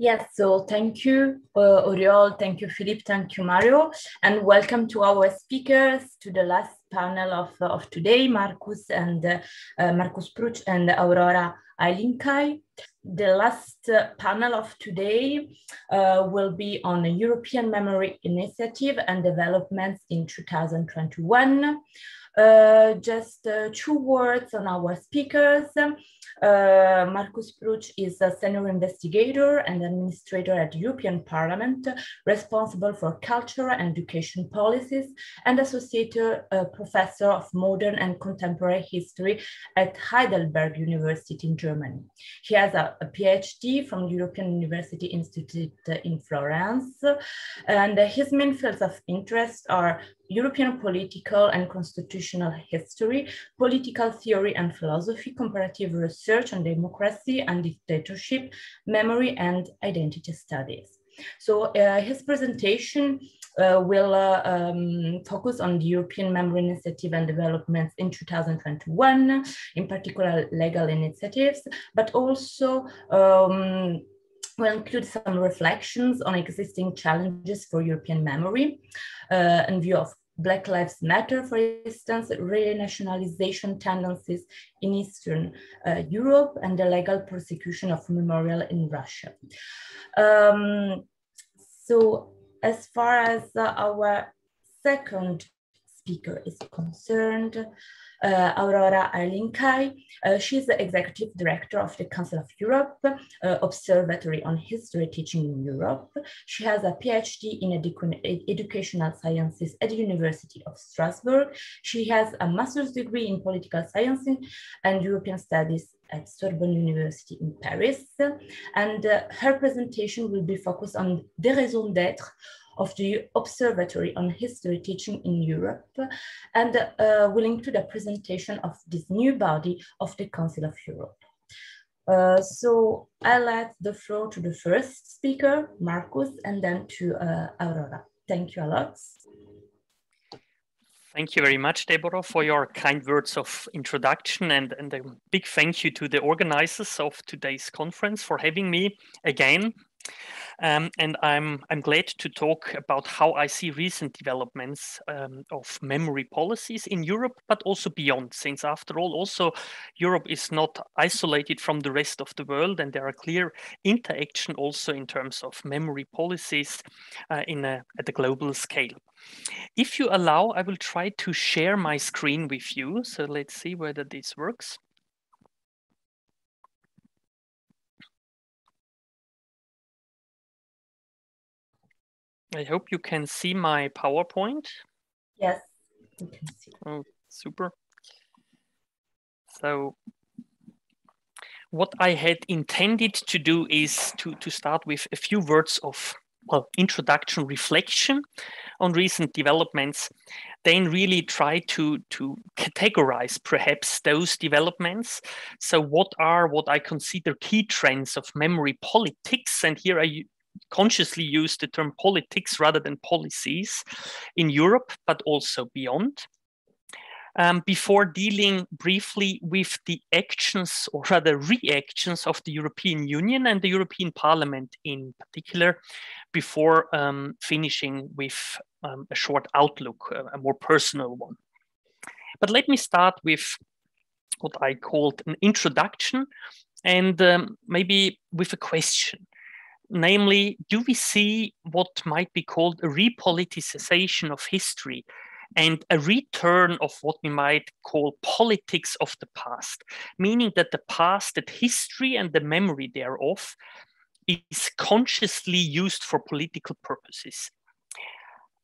Yes, so thank you, uh, Oriol, thank you, Philippe, thank you, Mario, and welcome to our speakers, to the last panel of, of today, Markus and uh, Markus Prutsch and Aurora Ailincai. The last uh, panel of today uh, will be on the European Memory Initiative and developments in 2021. Uh, just uh, two words on our speakers. Uh, Markus Prutsch is a senior investigator and administrator at the European Parliament, responsible for culture and education policies, and associate uh, professor of modern and contemporary history at Heidelberg University in Germany. He has a, a PhD from European University Institute in Florence, and his main fields of interest are European political and constitutional history, political theory and philosophy, comparative research on democracy and dictatorship, memory and identity studies. So uh, his presentation uh, will uh, um, focus on the European Memory Initiative and developments in 2021, in particular legal initiatives, but also um, will include some reflections on existing challenges for European memory uh, in view of Black Lives Matter, for instance, renationalization tendencies in Eastern uh, Europe, and the legal persecution of memorial in Russia. Um, so as far as uh, our second speaker is concerned, uh, Aurora Ailincai. Uh, she's the executive director of the Council of Europe uh, Observatory on History Teaching in Europe. She has a PhD in edu educational sciences at the University of Strasbourg. She has a master's degree in political science and European studies at Sorbonne University in Paris. And uh, her presentation will be focused on des raison d'être of the Observatory on History Teaching in Europe and uh, will include a presentation of this new body of the Council of Europe. Uh, so I'll let the floor to the first speaker, Markus, and then to uh, Aurora. Thank you a lot. Thank you very much, Debora, for your kind words of introduction and, and a big thank you to the organizers of today's conference for having me again. Um, and I'm, I'm glad to talk about how I see recent developments um, of memory policies in Europe, but also beyond, since after all, also Europe is not isolated from the rest of the world, and there are clear interaction also in terms of memory policies uh, in a, at a global scale. If you allow, I will try to share my screen with you. So let's see whether this works. I hope you can see my PowerPoint. Yes, you can see. Oh, super. So what I had intended to do is to, to start with a few words of well, introduction reflection on recent developments, then really try to, to categorize perhaps those developments. So what are what I consider key trends of memory politics? And here I consciously use the term politics rather than policies in Europe, but also beyond. Um, before dealing briefly with the actions or rather reactions of the European Union and the European Parliament in particular, before um, finishing with um, a short outlook, a more personal one. But let me start with what I called an introduction and um, maybe with a question namely, do we see what might be called a repoliticization of history and a return of what we might call politics of the past, meaning that the past, that history and the memory thereof is consciously used for political purposes.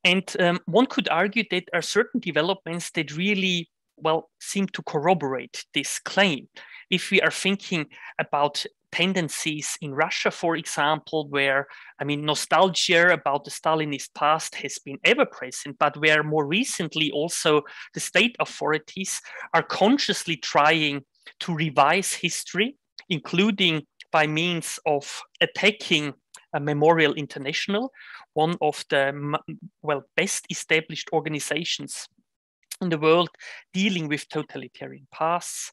And um, one could argue that there are certain developments that really, well, seem to corroborate this claim. If we are thinking about tendencies in Russia, for example, where, I mean, nostalgia about the Stalinist past has been ever present, but where more recently also the state authorities are consciously trying to revise history, including by means of attacking a Memorial International, one of the well best established organizations in the world dealing with totalitarian pasts.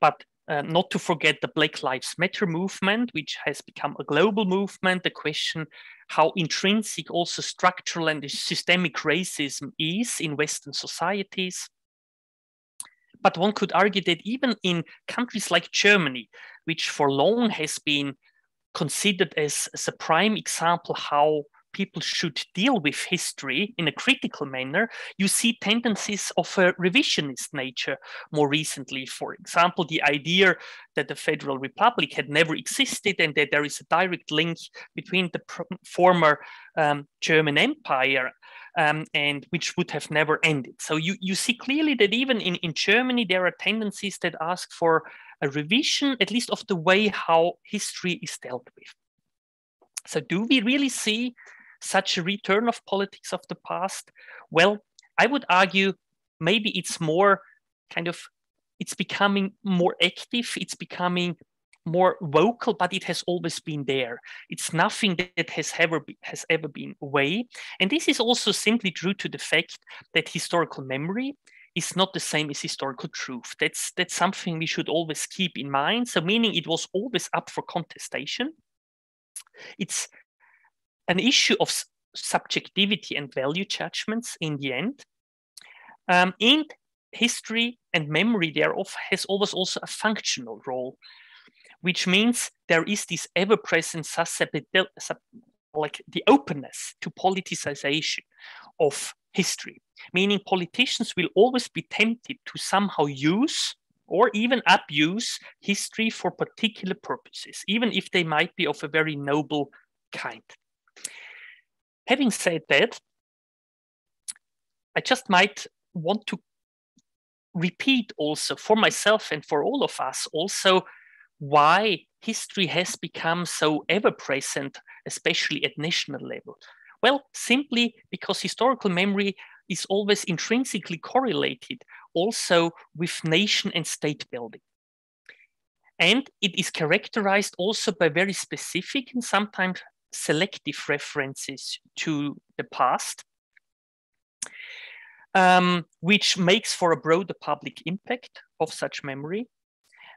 But uh, not to forget the Black Lives Matter movement, which has become a global movement. The question how intrinsic also structural and systemic racism is in Western societies. But one could argue that even in countries like Germany, which for long has been considered as, as a prime example how people should deal with history in a critical manner, you see tendencies of a revisionist nature more recently. For example, the idea that the Federal Republic had never existed and that there is a direct link between the former um, German Empire um, and which would have never ended. So you, you see clearly that even in, in Germany, there are tendencies that ask for a revision, at least of the way how history is dealt with. So do we really see such a return of politics of the past? Well, I would argue maybe it's more kind of it's becoming more active it's becoming more vocal but it has always been there. It's nothing that has ever be, has ever been away. And this is also simply due to the fact that historical memory is not the same as historical truth. That's that's something we should always keep in mind. So meaning it was always up for contestation. It's an issue of subjectivity and value judgments in the end. Um, and history and memory thereof has always also a functional role, which means there is this ever-present susceptibility, like the openness to politicization of history, meaning politicians will always be tempted to somehow use or even abuse history for particular purposes, even if they might be of a very noble kind. Having said that, I just might want to repeat also for myself and for all of us also why history has become so ever present, especially at national level. Well, simply because historical memory is always intrinsically correlated also with nation and state building. And it is characterized also by very specific and sometimes selective references to the past, um, which makes for a broader public impact of such memory,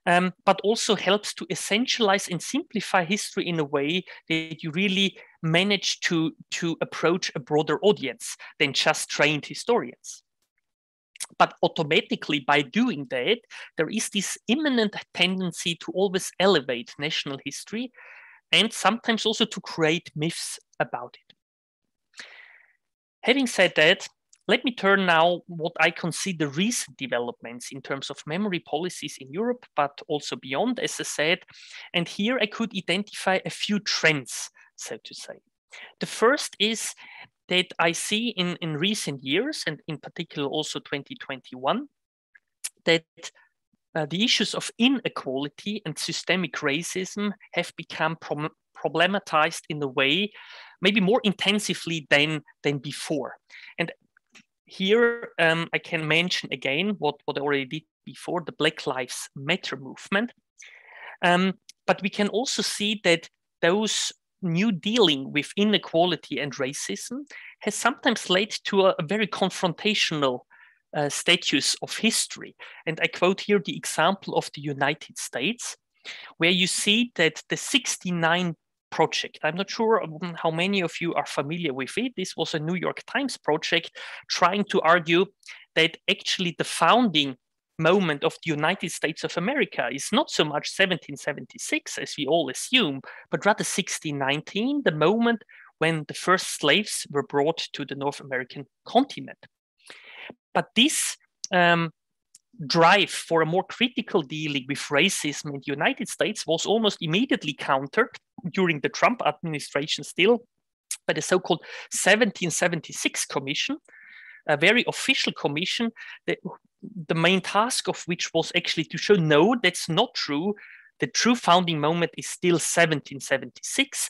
um, but also helps to essentialize and simplify history in a way that you really manage to, to approach a broader audience than just trained historians. But automatically, by doing that, there is this imminent tendency to always elevate national history and sometimes also to create myths about it. Having said that, let me turn now what I consider recent developments in terms of memory policies in Europe, but also beyond, as I said. And here I could identify a few trends, so to say. The first is that I see in, in recent years, and in particular also 2021, that uh, the issues of inequality and systemic racism have become pro problematized in a way maybe more intensively than, than before. And here um, I can mention again what, what I already did before, the Black Lives Matter movement. Um, but we can also see that those new dealing with inequality and racism has sometimes led to a, a very confrontational uh, status of history. And I quote here the example of the United States, where you see that the 69 project. I'm not sure how many of you are familiar with it. This was a New York Times project trying to argue that actually the founding moment of the United States of America is not so much 1776 as we all assume, but rather 1619, the moment when the first slaves were brought to the North American continent. But this um, drive for a more critical dealing with racism in the United States was almost immediately countered during the Trump administration still by the so-called 1776 Commission, a very official commission that the main task of which was actually to show no, that's not true. The true founding moment is still 1776,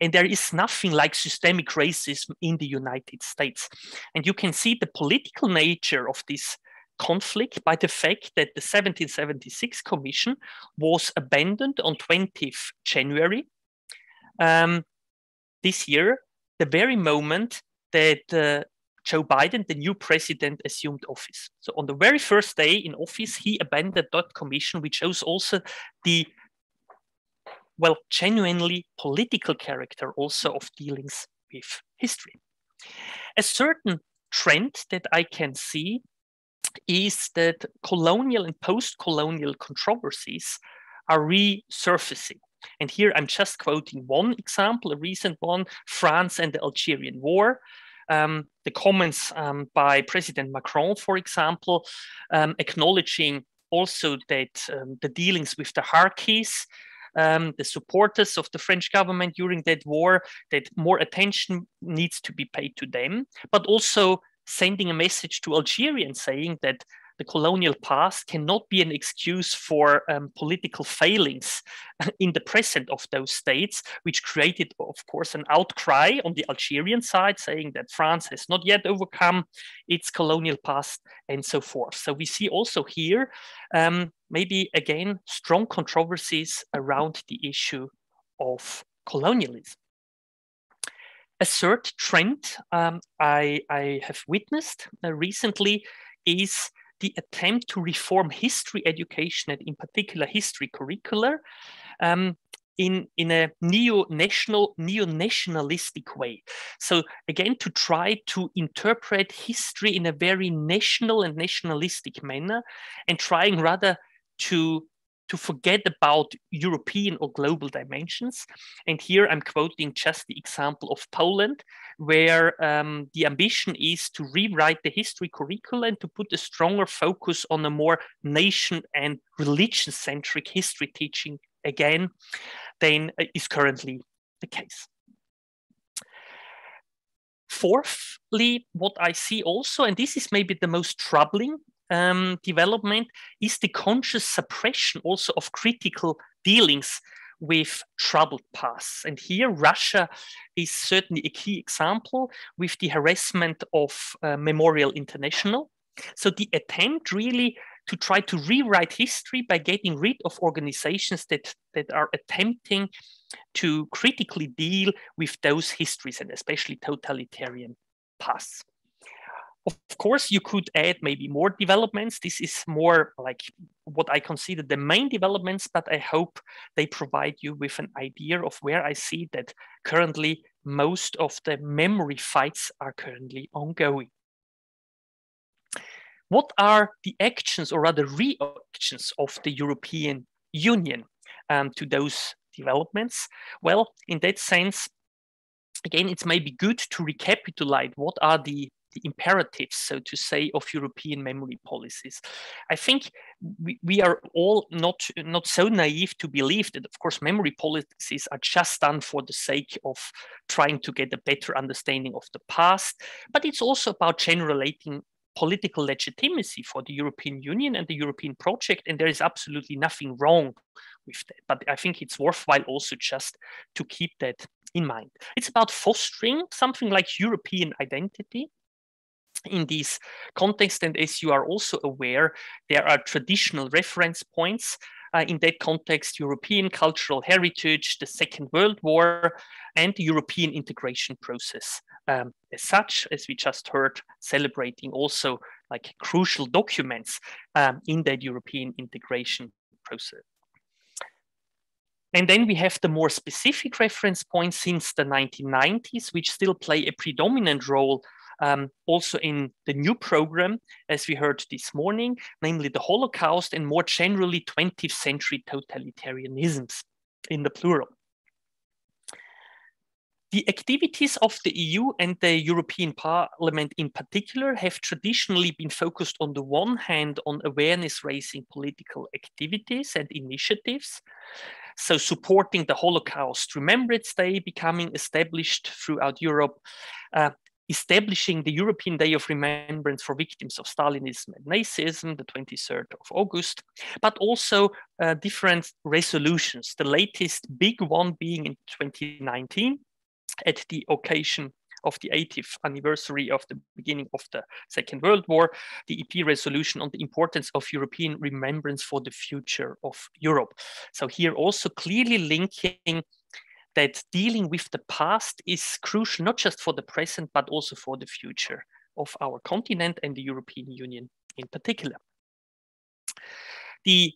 and there is nothing like systemic racism in the United States. And you can see the political nature of this conflict by the fact that the 1776 Commission was abandoned on 20th January um, this year, the very moment that uh, Joe Biden, the new president, assumed office. So on the very first day in office, he abandoned that commission, which shows also the well, genuinely political character also of dealings with history. A certain trend that I can see is that colonial and post-colonial controversies are resurfacing. And here I'm just quoting one example, a recent one, France and the Algerian War. Um, the comments um, by President Macron, for example, um, acknowledging also that um, the dealings with the Harkis, um, the supporters of the French government during that war, that more attention needs to be paid to them, but also sending a message to Algerians saying that the colonial past cannot be an excuse for um, political failings in the present of those states, which created, of course, an outcry on the Algerian side saying that France has not yet overcome its colonial past and so forth. So we see also here um, maybe again strong controversies around the issue of colonialism. A third trend um, I, I, have witnessed uh, recently is the attempt to reform history education and in particular history curricular um, in, in a neo-national, neo-nationalistic way. So again, to try to interpret history in a very national and nationalistic manner and trying rather to to forget about European or global dimensions. And here I'm quoting just the example of Poland, where um, the ambition is to rewrite the history curriculum and to put a stronger focus on a more nation and religion centric history teaching again than uh, is currently the case. Fourthly, what I see also, and this is maybe the most troubling um, development is the conscious suppression also of critical dealings with troubled pasts. And here, Russia is certainly a key example with the harassment of uh, Memorial International. So, the attempt really to try to rewrite history by getting rid of organizations that, that are attempting to critically deal with those histories and especially totalitarian pasts. Of course, you could add maybe more developments. This is more like what I consider the main developments, but I hope they provide you with an idea of where I see that currently most of the memory fights are currently ongoing. What are the actions or rather reactions of the European Union um, to those developments? Well, in that sense, again, it's maybe good to recapitulate what are the the imperatives, so to say, of European memory policies. I think we, we are all not, not so naive to believe that, of course, memory policies are just done for the sake of trying to get a better understanding of the past, but it's also about generating political legitimacy for the European Union and the European project, and there is absolutely nothing wrong with that. But I think it's worthwhile also just to keep that in mind. It's about fostering something like European identity in this context. And as you are also aware, there are traditional reference points. Uh, in that context, European cultural heritage, the Second World War, and the European integration process. Um, as such, as we just heard, celebrating also like crucial documents um, in that European integration process. And then we have the more specific reference points since the 1990s, which still play a predominant role um, also in the new program, as we heard this morning, namely the Holocaust and more generally 20th century totalitarianisms in the plural. The activities of the EU and the European Parliament in particular have traditionally been focused on the one hand on awareness raising political activities and initiatives. So supporting the Holocaust Remembrance Day becoming established throughout Europe, uh, establishing the European Day of Remembrance for Victims of Stalinism and Nazism, the 23rd of August, but also uh, different resolutions. The latest big one being in 2019 at the occasion of the 80th anniversary of the beginning of the Second World War, the EP resolution on the importance of European remembrance for the future of Europe. So here also clearly linking that dealing with the past is crucial, not just for the present, but also for the future of our continent and the European Union in particular. The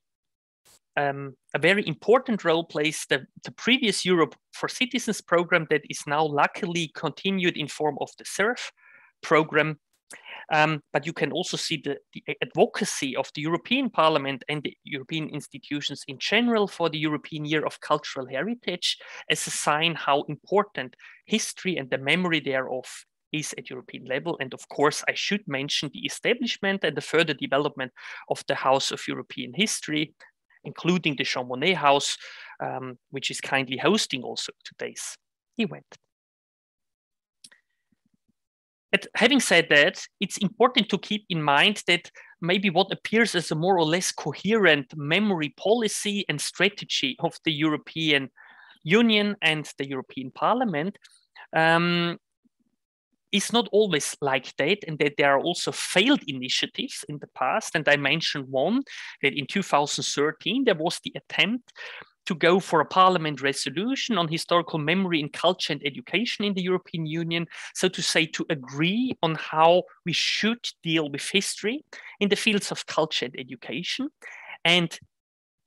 um, a very important role plays the, the previous Europe for Citizens program that is now luckily continued in form of the CERV program. Um, but you can also see the, the, advocacy of the European Parliament and the European institutions in general for the European Year of Cultural Heritage as a sign how important history and the memory thereof is at European level. And of course, I should mention the establishment and the further development of the House of European History, including the Jean Monnet House, um, which is kindly hosting also today's event. But having said that, it's important to keep in mind that maybe what appears as a more or less coherent memory policy and strategy of the European Union and the European Parliament um, is not always like that, and that there are also failed initiatives in the past. And I mentioned one that in 2013 there was the attempt to go for a parliament resolution on historical memory in culture and education in the European Union. So, to say, to agree on how we should deal with history in the fields of culture and education. And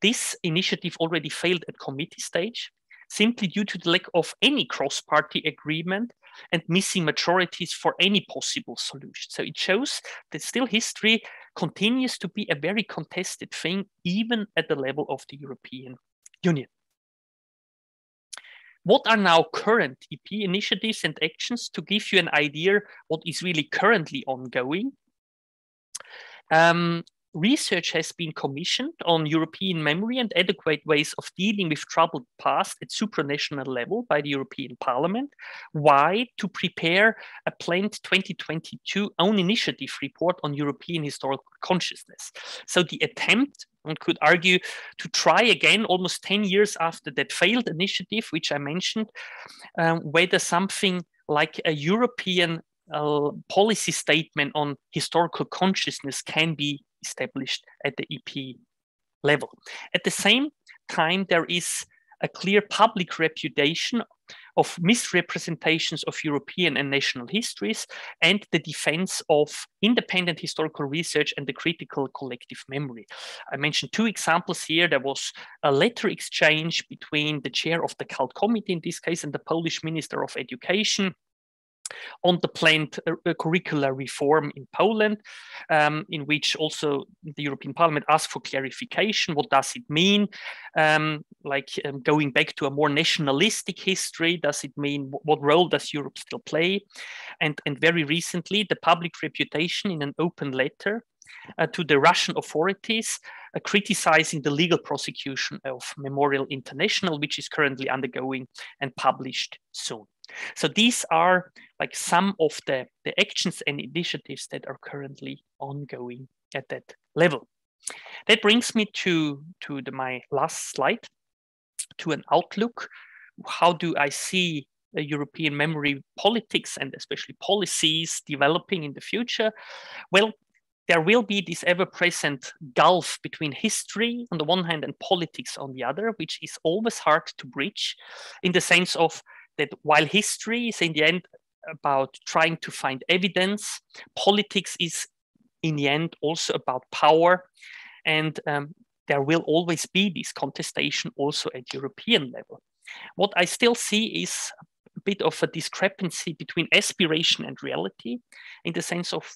this initiative already failed at committee stage simply due to the lack of any cross party agreement and missing majorities for any possible solution. So it shows that still history continues to be a very contested thing, even at the level of the European Union. What are now current EP initiatives and actions to give you an idea what is really currently ongoing? Um, research has been commissioned on European memory and adequate ways of dealing with troubled past at supranational level by the European Parliament. Why? To prepare a planned 2022 own initiative report on European historical consciousness. So the attempt one could argue to try again almost 10 years after that failed initiative, which I mentioned, um, whether something like a European uh, policy statement on historical consciousness can be established at the EP level. At the same time, there is a clear public repudiation of misrepresentations of European and national histories and the defense of independent historical research and the critical collective memory. I mentioned two examples here. There was a letter exchange between the chair of the CULT committee in this case and the Polish Minister of Education on the planned uh, uh, curricular reform in Poland, um, in which also the European Parliament asked for clarification. What does it mean? Um, like um, going back to a more nationalistic history, does it mean what role does Europe still play? And, and very recently, the public reputation in an open letter uh, to the Russian authorities, uh, criticizing the legal prosecution of Memorial International, which is currently undergoing and published soon. So these are like some of the, the actions and initiatives that are currently ongoing at that level. That brings me to, to the, my last slide, to an outlook. How do I see uh, European memory politics and especially policies developing in the future? Well, there will be this ever-present gulf between history on the one hand and politics on the other, which is always hard to bridge in the sense of that while history is in the end about trying to find evidence, politics is in the end also about power. And um, there will always be this contestation also at European level. What I still see is a bit of a discrepancy between aspiration and reality in the sense of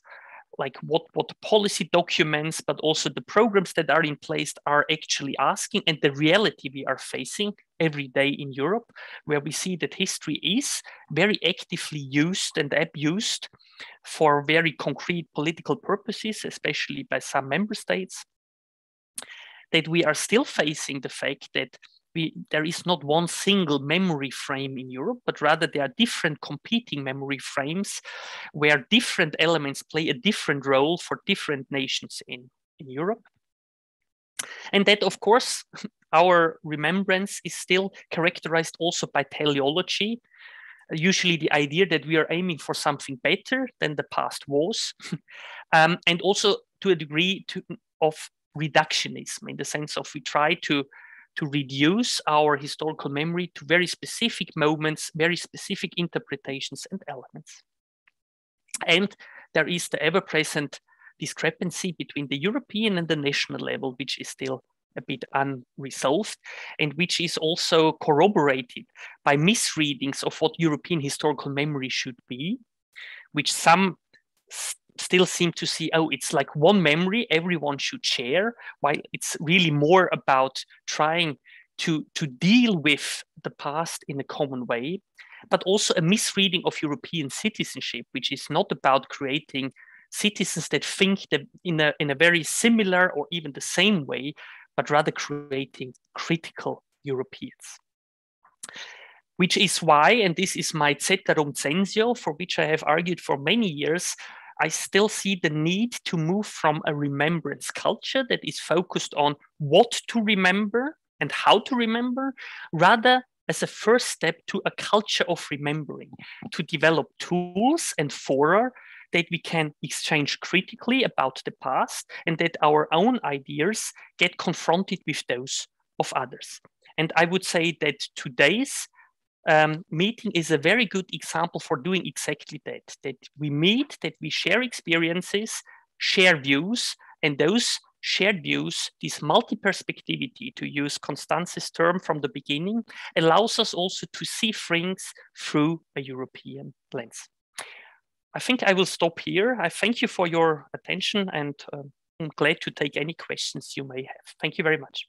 like what what policy documents but also the programs that are in place are actually asking and the reality we are facing every day in Europe where we see that history is very actively used and abused for very concrete political purposes especially by some member states that we are still facing the fact that we, there is not one single memory frame in Europe, but rather there are different competing memory frames where different elements play a different role for different nations in, in Europe. And that, of course, our remembrance is still characterized also by teleology, usually the idea that we are aiming for something better than the past was, um, and also to a degree to, of reductionism in the sense of we try to to reduce our historical memory to very specific moments, very specific interpretations and elements. And there is the ever present discrepancy between the European and the national level, which is still a bit unresolved and which is also corroborated by misreadings of what European historical memory should be, which some still seem to see, oh, it's like one memory everyone should share, while it's really more about trying to, to deal with the past in a common way, but also a misreading of European citizenship, which is not about creating citizens that think that in a, in a very similar or even the same way, but rather creating critical Europeans. Which is why, and this is my ceterum censeo, for which I have argued for many years, I still see the need to move from a remembrance culture that is focused on what to remember and how to remember, rather as a first step to a culture of remembering, to develop tools and fora that we can exchange critically about the past and that our own ideas get confronted with those of others. And I would say that today's um, meeting is a very good example for doing exactly that, that we meet, that we share experiences, share views, and those shared views, this multi-perspectivity, to use Constance's term from the beginning, allows us also to see things through a European lens. I think I will stop here. I thank you for your attention and uh, I'm glad to take any questions you may have. Thank you very much.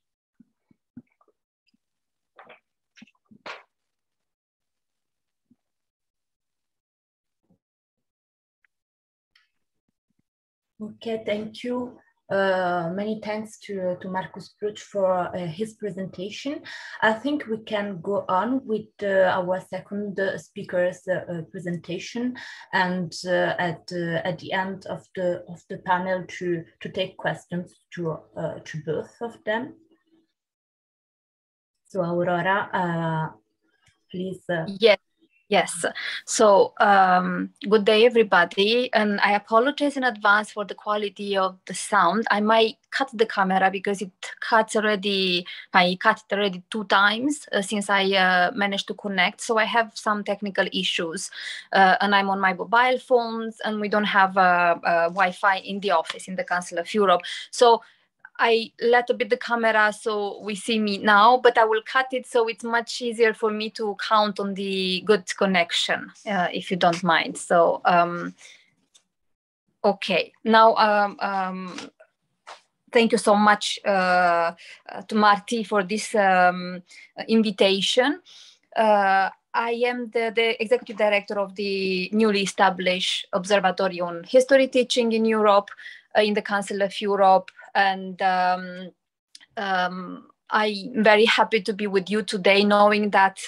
Okay, thank you. Uh, many thanks to, to Markus Prutsch for uh, his presentation. I think we can go on with uh, our second speaker's uh, presentation and uh, at, at the end of the, of the panel to, to take questions to, to both of them. So Aurora, please. Yes. Yes. So, um, good day, everybody. And I apologize in advance for the quality of the sound. I might cut the camera because it cuts already. I cut it already two times uh, since I uh, managed to connect. So I have some technical issues, uh, and I'm on my mobile phones, and we don't have uh, uh, Wi-Fi in the office in the Council of Europe. So I let a bit the camera so we see me now, but I will cut it so it's much easier for me to count on the good connection, uh, if you don't mind. So, um, okay, now um, um, thank you so much uh, uh to Marty for this um, invitation. Uh, I am the, the, executive director of the newly established Observatory on History Teaching in Europe, uh, in the Council of Europe, and um, um, I'm very happy to be with you today, knowing that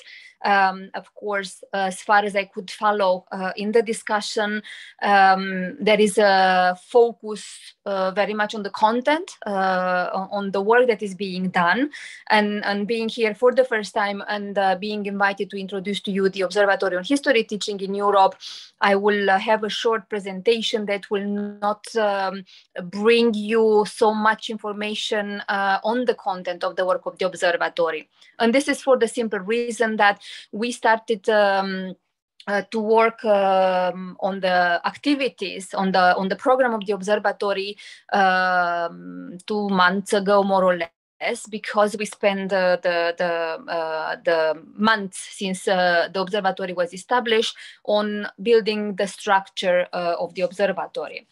um, of course, uh, as far as I could follow uh, in the discussion, um, there is a focus uh, very much on the content, uh, on the work that is being done, and, and being here for the first time and uh, being invited to introduce to you the Observatory on History Teaching in Europe. I will uh, have a short presentation that will not um, bring you so much information on the content of the work of the observatory. And this is for the simple reason that we started um, uh, to work um, on the activities on the on the program of the observatory um, two months ago, more or less because we spent uh, the the uh, the months since uh, the observatory was established on building the structure uh, of the observatory.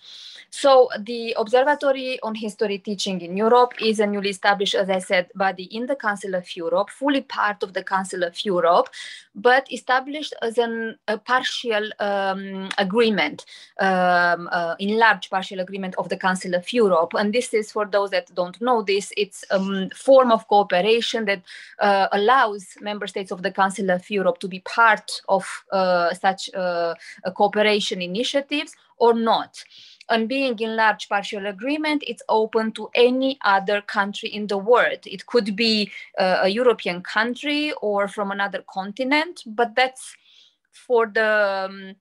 So the Observatory on History Teaching in Europe is a newly established, as I said, body in the Council of Europe, fully part of the Council of Europe, but established as an, a partial um, agreement, um, uh, enlarged partial agreement of the Council of Europe. And this is, for those that don't know this, it's a um, form of cooperation that uh, allows member states of the Council of Europe to be part of uh, such uh, cooperation initiatives or not and being in large partial agreement, it's open to any other country in the world. It could be uh, a European country or from another continent, but that's for the um,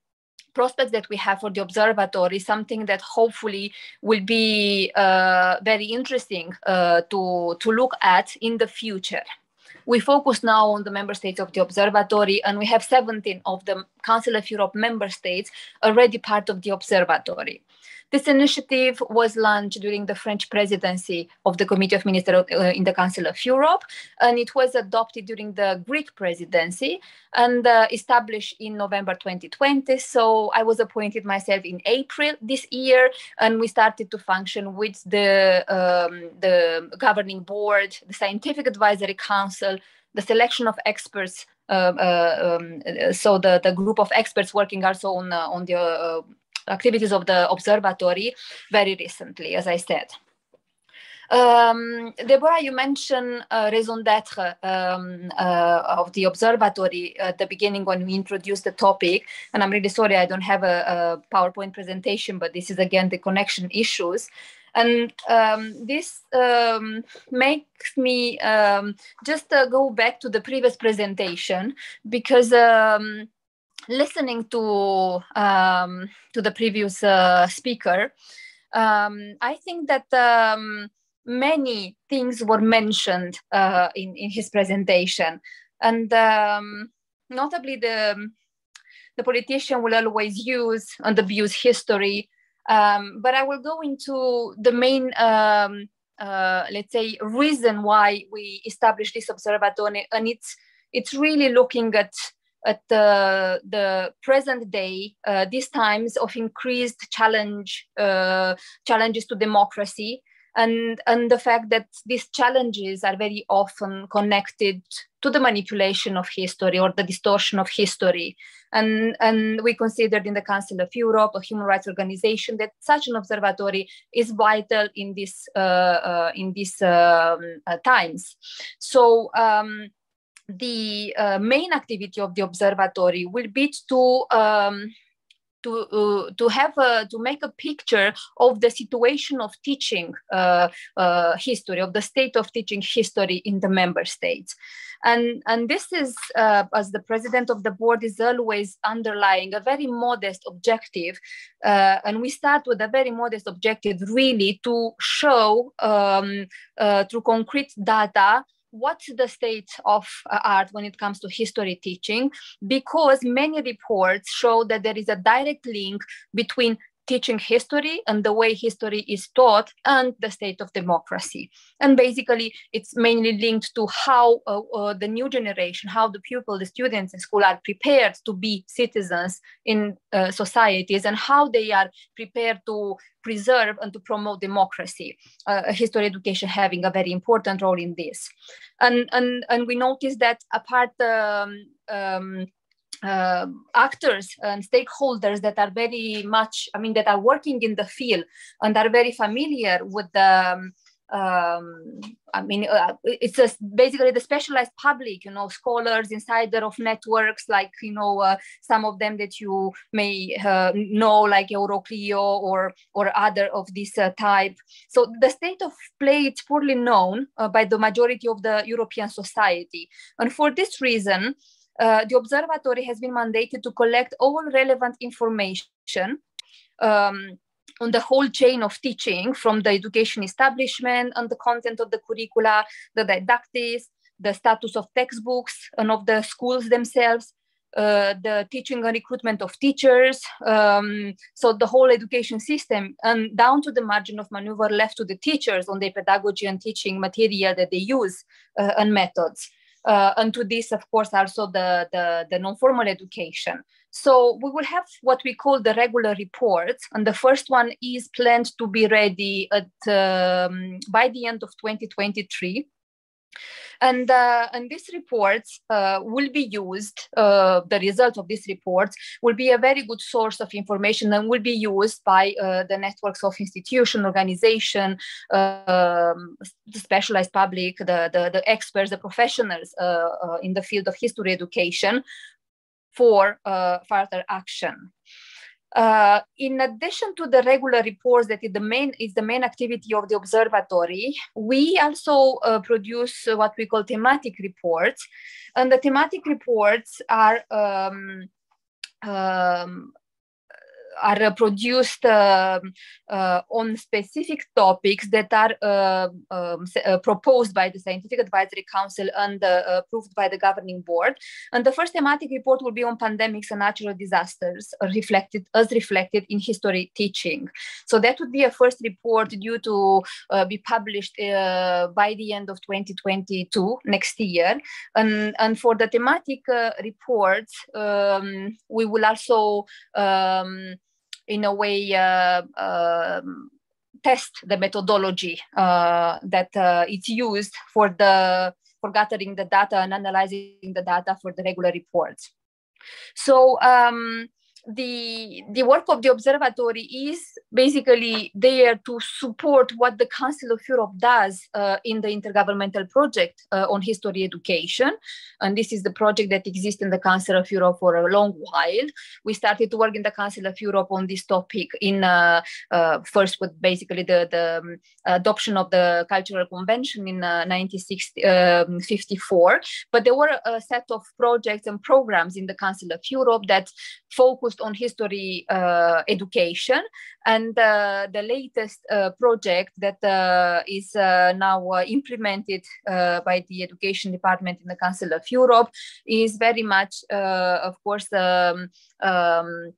prospects that we have for the observatory, something that hopefully will be uh, very interesting uh, to, to look at in the future. We focus now on the member states of the observatory, and we have 17 of the Council of Europe member states already part of the observatory. This initiative was launched during the French presidency of the Committee of Ministers uh, in the Council of Europe, and it was adopted during the Greek presidency and uh, established in November 2020. So I was appointed myself in April this year, and we started to function with the, um, the governing board, the Scientific Advisory Council, the selection of experts uh, uh, um, so the, the group of experts working also on, uh, on the uh, activities of the observatory very recently, as I said. Um, Debora, you mentioned uh, raison d'etre um, uh, of the observatory at the beginning when we introduced the topic. And I'm really sorry I don't have a, a PowerPoint presentation, but this is again the connection issues. And um, this um, makes me um, just uh, go back to the previous presentation because um, listening to um, to the previous uh, speaker, um, I think that um, many things were mentioned uh, in in his presentation, and um, notably the the politician will always use and abuse history. Um, but I will go into the main um, uh, let's say reason why we established this observatory and it's it's really looking at at the, the present day, uh, these times of increased challenge, uh, challenges to democracy, and, and the fact that these challenges are very often connected to the manipulation of history or the distortion of history. And, and we considered in the Council of Europe, a human rights organization, that such an observatory is vital in, uh, uh these um, uh, times. So um, the uh, main activity of the observatory will be to um, to uh, to have a, to make a picture of the situation of teaching uh, uh, history of the state of teaching history in the member states. And and this is uh, as the president of the board is always underlying a very modest objective uh, and we start with a very modest objective really to show um, uh, through concrete data what's the state of uh, art when it comes to history teaching? Because many reports show that there is a direct link between teaching history and the way history is taught and the state of democracy. And basically, it's mainly linked to how uh, uh, the new generation, how the pupils, the students in school are prepared to be citizens in uh, societies and how they are prepared to preserve and to promote democracy. Uh, history education having a very important role in this. And, and, and we notice that apart um, um, uh, actors and stakeholders that are very much, I mean, that are working in the field and are very familiar with the, um, um, I mean, uh, it's just basically the specialized public, you know, scholars, insider of networks, like, you know, uh, some of them that you may uh, know, like Euroclio or, or other of this uh, type. So the state of play is poorly known uh, by the majority of the European society. And for this reason, uh, the observatory has been mandated to collect all relevant information um, on the whole chain of teaching from the education establishment and the content of the curricula, the didactics, the status of textbooks and of the schools themselves, uh, the teaching and recruitment of teachers, um, so the whole education system, and down to the margin of maneuver left to the teachers on their pedagogy and teaching material that they use uh, and methods. Uh, and to this, of course, also the, the, the non-formal education. So we will have what we call the regular reports, and the first one is planned to be ready at um, by the end of 2023. And, uh, and these reports uh, will be used, uh, the result of these reports will be a very good source of information and will be used by uh, the networks of institution, organization, um, specialized public, the, the, the experts, the professionals uh, uh, in the field of history education for further action. Uh, in addition to the regular reports that is the main is the main activity of the observatory, we also uh, produce what we call thematic reports, and the thematic reports are um, um, are produced uh, on specific topics that are uh, um, uh, proposed by the Scientific Advisory Council and approved by the governing board. And the first thematic report will be on pandemics and natural disasters, reflected as reflected in history teaching. So that would be a first report due to be published by the end of 2022 next year. And, and for the thematic reports, um, we will also um, in a way uh, um, test the methodology uh, that uh, it's used for the for gathering the data and analyzing the data for the regular reports. So um, the the work of the observatory is basically there to support what the Council of Europe does uh, in the intergovernmental project uh, on history education, and this is the project that exists in the Council of Europe for a long while. We started to work in the Council of Europe on this topic in uh, uh first with basically the the um, adoption of the Cultural Convention in 1954, uh, um, but there were a set of projects and programs in the Council of Europe that focus focused on history uh, education. And uh, the latest uh, project that is now implemented by the Education Department in the Council of Europe is very much, of course, um, um,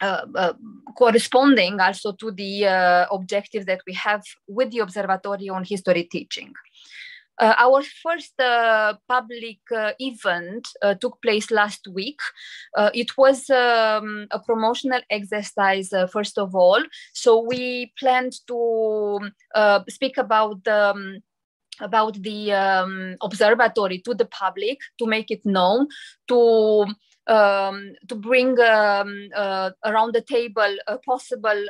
uh, uh, corresponding also to the uh, objectives that we have with the Observatory on History Teaching. Uh, our first uh, public uh, event uh, took place last week. Uh, it was um, a promotional exercise, uh, first of all. So we planned to speak about um, about the um, observatory to the public, to make it known, to um, to bring um, around the table possible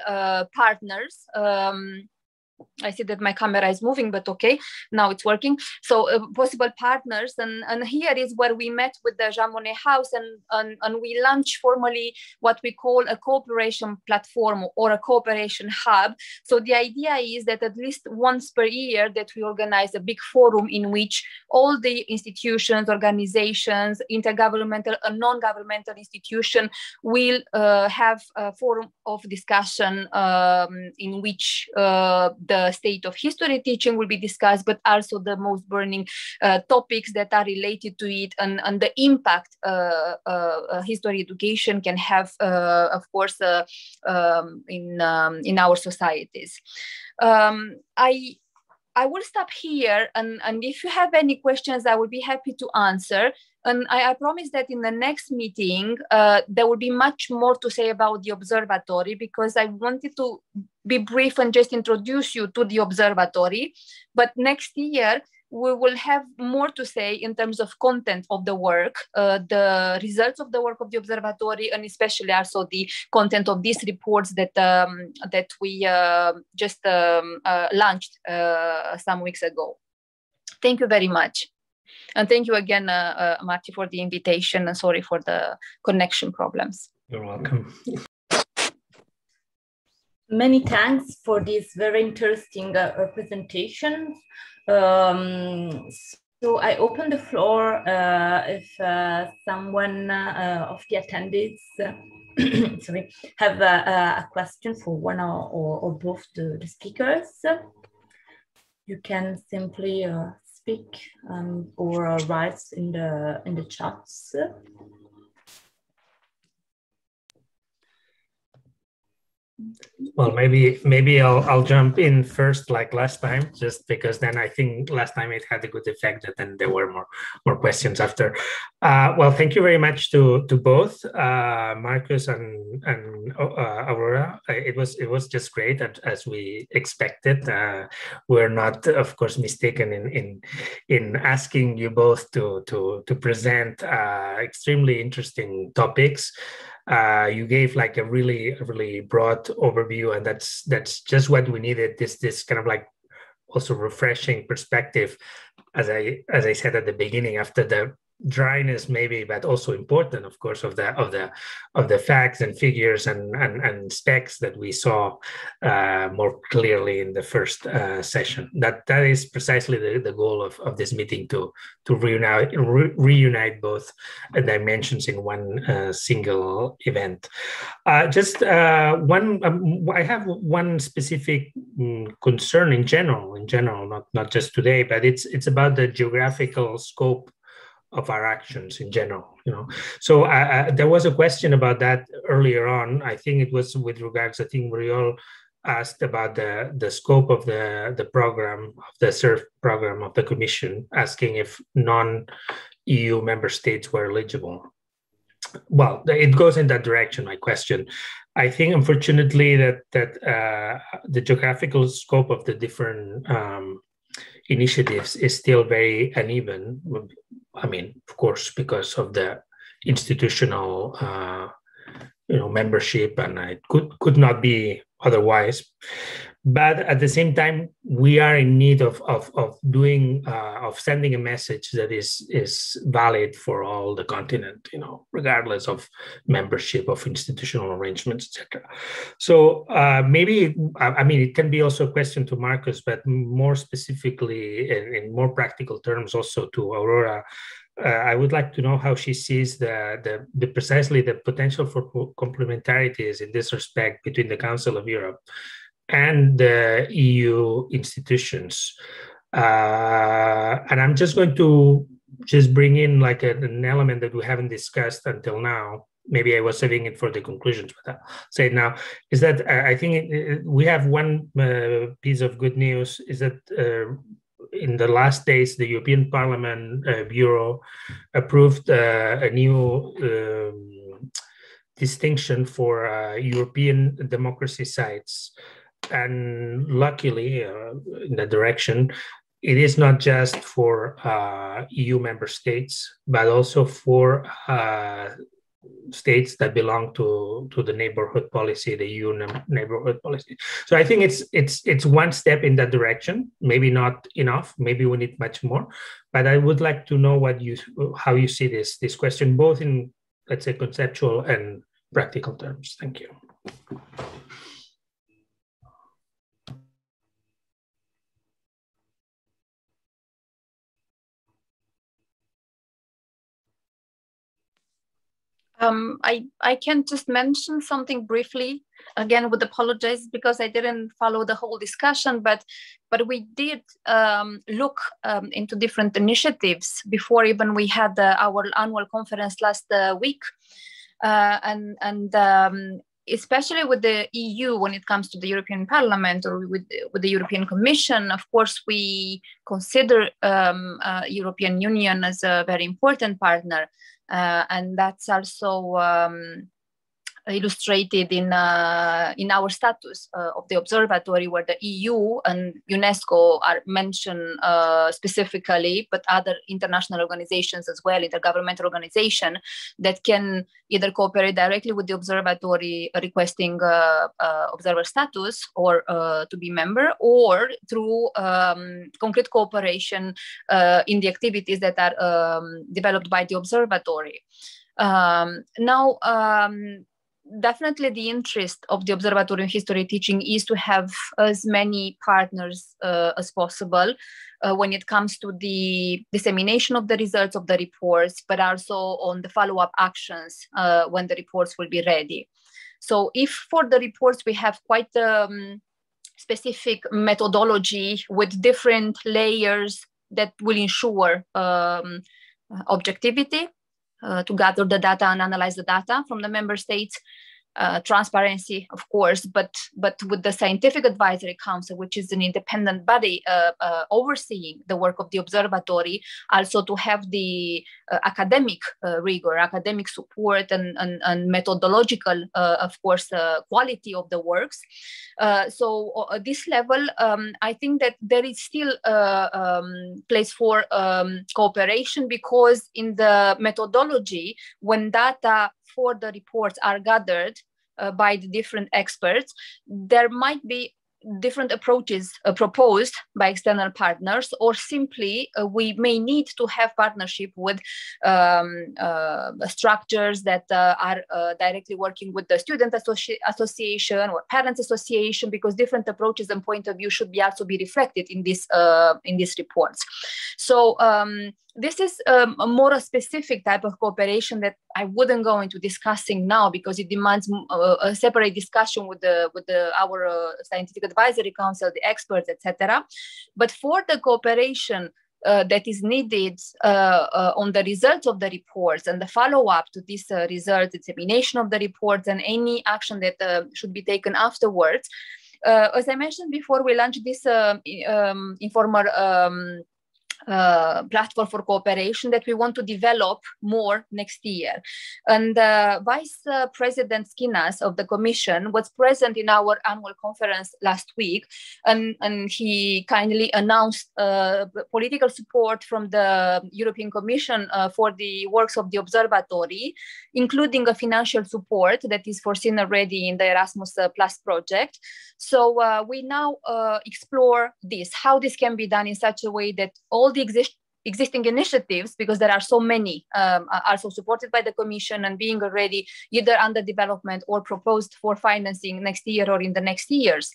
partners um, I see that my camera is moving, but okay, now it's working. So uh, possible partners, and, and here is where we met with the Jean Monnet House and, and, and we launched formally what we call a cooperation platform or a cooperation hub. So the idea is that at least once per year that we organize a big forum in which all the institutions, organizations, intergovernmental and non-governmental institutions will uh, have a forum of discussion um, in which uh, the state of history teaching will be discussed, but also the most burning uh, topics that are related to it and, and the impact uh, uh, uh history education can have, uh, of course, um, in, um, in our societies. Um, I I will stop here, and, and if you have any questions, I will be happy to answer. And I, I promise that in the next meeting, uh, there will be much more to say about the observatory because I wanted to be brief and just introduce you to the observatory. But next year, we will have more to say in terms of content of the work, uh, the results of the work of the observatory, and especially also the content of these reports that um, that we uh, just um, uh, launched uh, some weeks ago. Thank you very much. And thank you again, uh, uh, Marty, for the invitation and sorry for the connection problems. You're welcome. Many thanks for this very interesting uh, presentation. Um, so I open the floor uh, if uh, someone uh, of the attendees sorry, have a, a, question for one or, or, both the, the, speakers. You can simply speak um, or write in the in the chats. Well, maybe maybe I'll I'll jump in first, like last time, just because then I think last time it had a good effect, that then there were more more questions after. Uh, well, thank you very much to to both uh, Markus and and uh, Aurora. It was it was just great as we expected. Uh, we're not, of course, mistaken in in in asking you both to to to present uh, extremely interesting topics uh, you gave like a really really broad overview and that's that's just what we needed this this kind of like also refreshing perspective as i as i said at the beginning after the dryness maybe but also important of course of the of the of the facts and figures and and, and specs that we saw uh, more clearly in the first uh, session. That that is precisely the, the goal of, of this meeting to to reunite re, reunite both dimensions in one uh, single event. Uh, just uh, one um, i have one specific um, concern in general in general not not just today but it's it's about the geographical scope of our actions in general you know. So uh, there was a question about that earlier on. I think it was with regards i think we all asked about the the scope of the the program of the CERV program of the commission asking if non eu member states were eligible. Well it goes in that direction my question. I think unfortunately that that uh, the geographical scope of the different um, initiatives is still very uneven. I mean, of course, because of the institutional, uh, you know, membership, and it could could not be otherwise but at the same time we are in need of of, of doing uh, of sending a message that is is valid for all the continent you know regardless of membership of institutional arrangements etc so uh, maybe i mean it can be also a question to markus but more specifically in, in more practical terms also to aurora uh, I would like to know how she sees the, the, the, precisely the potential for complementarities in this respect between the Council of Europe and the EU institutions. Uh, and I'm just going to just bring in like a, an element that we haven't discussed until now. Maybe I was saving it for the conclusions, but I'll say it now. Is that uh, I think it, it, we have one uh, piece of good news is that uh, in the last days, the European Parliament uh, Bureau approved uh, a new um, distinction for European democracy sites and luckily uh, in that direction it is not just for uh, eu member states but also for uh, states that belong to to the neighborhood policy the eu neighborhood policy. So i think it's it's it's one step in that direction maybe not enough maybe we need much more but i would like to know what you how you see this this question both in let's say conceptual and practical terms. Thank you Um, I, I can just mention something briefly. Again, would apologize because I didn't follow the whole discussion, but but we did um, look um, into different initiatives before even we had our annual conference last uh, week, uh, and and um, especially with the EU when it comes to the European Parliament or with, with the European Commission, of course, we consider um, uh, European Union as a very important partner. Uh, and that's also um, illustrated in uh, in our status uh, of the observatory, where the EU and UNESCO are mentioned uh, specifically, but other international organizations as well, intergovernmental organization that can either cooperate directly with the observatory, requesting uh, uh, observer status or uh, to be member, or through um, concrete cooperation in the activities that are um, developed by the observatory. Um, now, um, definitely the interest of the observatory in history teaching is to have as many partners uh, as possible uh, when it comes to the dissemination of the results of the reports, but also on the follow-up actions uh, when the reports will be ready. So if for the reports we have quite um, specific methodology with different layers that will ensure um, objectivity to gather the data and analyze the data from the member states uh, transparency, of course, but but with the Scientific Advisory Council, which is an independent body uh, uh, overseeing the work of the observatory, also to have the uh, academic uh, rigor, academic support, and and, and methodological, uh, of course, quality of the works. so at this level, um, I think that there is still a um, place for um, cooperation because in the methodology, when data for the reports are gathered uh, by the different experts, there might be different approaches uh, proposed by external partners, or simply uh, we may need to have partnership with um, uh, structures that uh, are uh, directly working with the student associ- association or parents association, because different approaches and point of view should be also be reflected in this uh, in these reports. So. Um, this is um, a more specific type of cooperation that I wouldn't go into discussing now because it demands a, a separate discussion with the with the our uh, scientific advisory council, the experts, etc. But for the cooperation uh, that is needed uh, uh, on the results of the reports and the follow-up to these uh, results, examination of the reports, and any action that uh, should be taken afterwards. as I mentioned before, we launched this um, informal um, uh, platform for cooperation that we want to develop more next year. And uh, Vice uh, President Schinas of the Commission was present in our annual conference last week, and, and he kindly announced uh, political support from the European Commission uh, for the works of the observatory, including a financial support that is foreseen already in the Erasmus Plus project. So we now explore this, how this can be done in such a way that all the exist existing initiatives because there are so many um, so supported by the commission and being already either under development or proposed for financing next year or in the next years.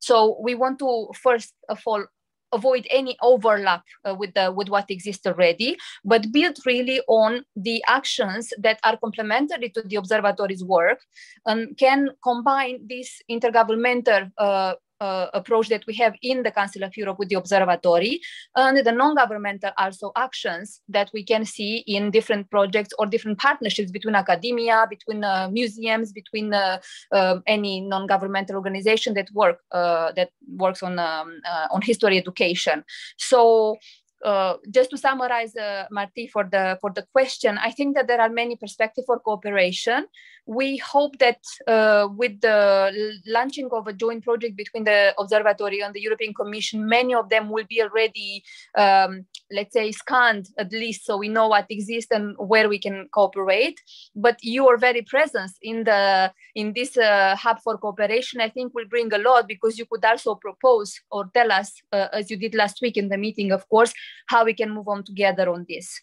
So we want to first of all avoid any overlap uh, with the with what exists already but build really on the actions that are complementary to the observatory's work and can combine this intergovernmental uh, uh, approach that we have in the Council of Europe with the observatory and the non-governmental also actions that we can see in different projects or different partnerships between academia, between uh, museums, between uh, um, any non-governmental organization that work uh, that works on um, uh, on history education. So uh, just to summarize, uh, Marti, for the for the question, I think that there are many perspectives for cooperation. We hope that uh, with the launching of a joint project between the observatory and the European Commission, many of them will be already, um, let's say, scanned at least, so we know what exists and where we can cooperate. But your very presence in the in this uh, hub for cooperation, I think, will bring a lot because you could also propose or tell us, uh, as you did last week in the meeting, of course how we can move on together on this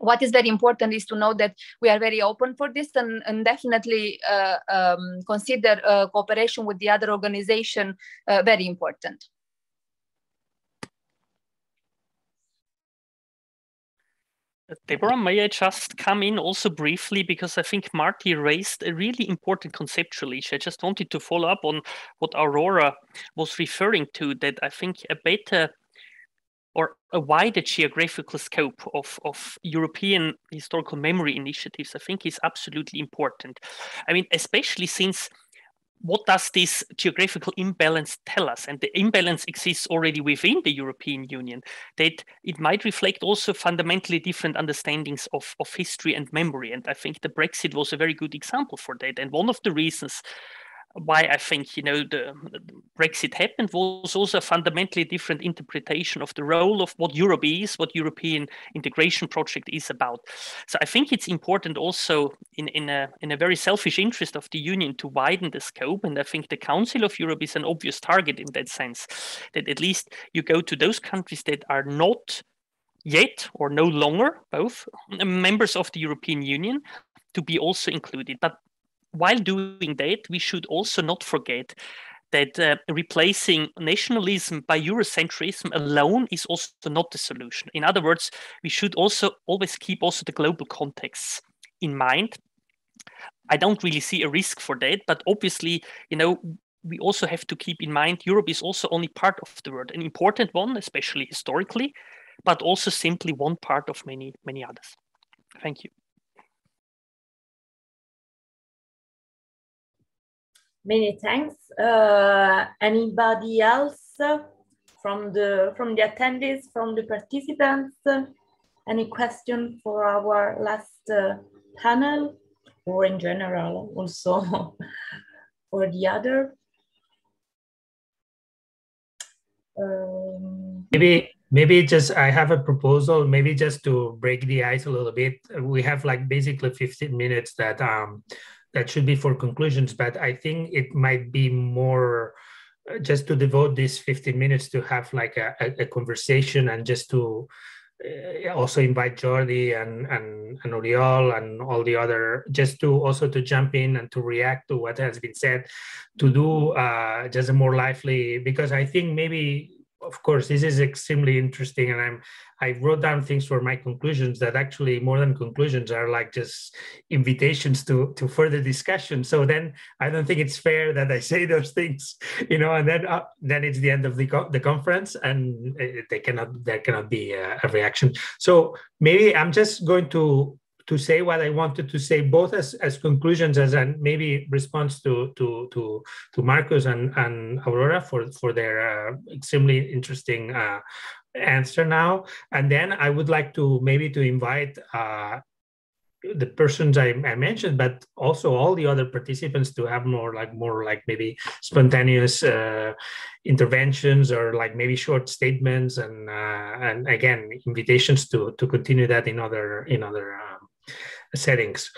what is very important is to know that we are very open for this and, and definitely uh, um, consider uh, cooperation with the other organization uh, very important. Debora, may I just come in also briefly because I think Marty raised a really important conceptual issue. I just wanted to follow up on what Aurora was referring to, that I think a better or a wider geographical scope of, of European historical memory initiatives, I think is absolutely important. I mean, especially since what does this geographical imbalance tell us? And the imbalance exists already within the European Union, that it might reflect also fundamentally different understandings of, of history and memory. And I think the Brexit was a very good example for that. And one of the reasons why I think you know the, Brexit happened was also a fundamentally different interpretation of the role of what Europe is, what European integration project is about. So I think it's important also in, in a in a very selfish interest of the Union to widen the scope, and I think the Council of Europe is an obvious target in that sense. That at least you go to those countries that are not yet or no longer both members of the European Union to be also included. But while doing that, we should also not forget that uh, replacing nationalism by Eurocentrism alone is also not the solution. In other words, we should also always keep also the global context in mind. I don't really see a risk for that, but obviously, you know, we also have to keep in mind Europe is also only part of the world, an important one, especially historically, but also simply one part of many, many others. Thank you. Many thanks. Uh, anybody else from the from the attendees, from the participants? Any question for our last uh, panel, or in general also or the other? Um, maybe maybe just i have a proposal maybe just to break the ice a little bit we have like basically 15 minutes that um that should be for conclusions, but I think it might be more just to devote these 15 minutes to have like a, a, a conversation and just to uh, also invite Jordi and, and, and Oriol and all the other, just to also to jump in and to react to what has been said, to do uh, just a more lively, because I think maybe of course, this is extremely interesting, and I'm I wrote down things for my conclusions that actually more than conclusions are like just invitations to to further discussion. So then I don't think it's fair that I say those things, you know, and then uh, then it's the end of the co- the conference, and they cannot there cannot be a, a reaction. So maybe I'm just going to to say what I wanted to say, both as, as conclusions as and maybe response to to to to Markus and, and Aurora for for their uh, extremely interesting uh, answer now, and then I would like to maybe to invite. Uh, the persons I, I, mentioned, but also all the other participants to have more like more like maybe spontaneous uh, interventions or like maybe short statements and uh, and again invitations to to continue that in other in other um, settings.